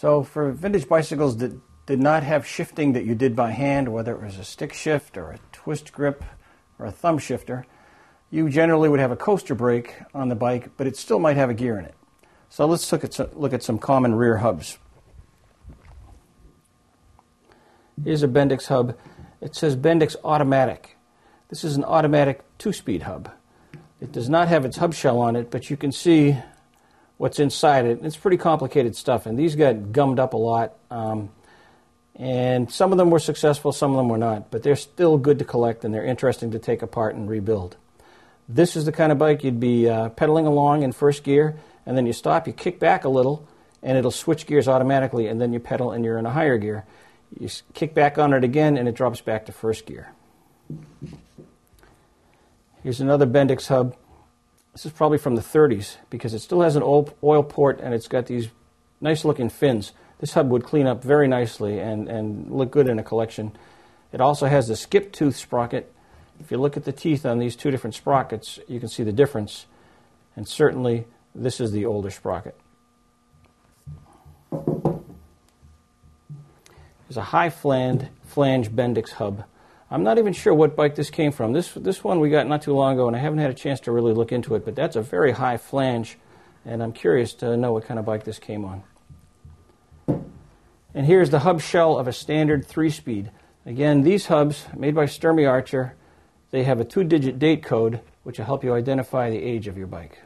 So for vintage bicycles that did not have shifting that you did by hand, whether it was a stick shift or a twist grip or a thumb shifter, you generally would have a coaster brake on the bike, but it still might have a gear in it. So let's look at some, look at some common rear hubs. Here's a Bendix hub. It says Bendix Automatic. This is an automatic two-speed hub. It does not have its hub shell on it, but you can see what's inside it. It's pretty complicated stuff, and these got gummed up a lot. Um, and some of them were successful, some of them were not, but they're still good to collect and they're interesting to take apart and rebuild. This is the kind of bike you'd be uh, pedaling along in first gear, and then you stop, you kick back a little, and it'll switch gears automatically, and then you pedal and you're in a higher gear. You kick back on it again, and it drops back to first gear. Here's another Bendix hub. This is probably from the 30s because it still has an old oil port and it's got these nice looking fins. This hub would clean up very nicely and, and look good in a collection. It also has the skip tooth sprocket. If you look at the teeth on these two different sprockets, you can see the difference. And certainly, this is the older sprocket. There's a high flange, flange Bendix hub. I'm not even sure what bike this came from. This, this one we got not too long ago, and I haven't had a chance to really look into it, but that's a very high flange, and I'm curious to know what kind of bike this came on. And here's the hub shell of a standard three speed. Again, these hubs, made by Sturmey Archer, they have a two digit date code, which will help you identify the age of your bike.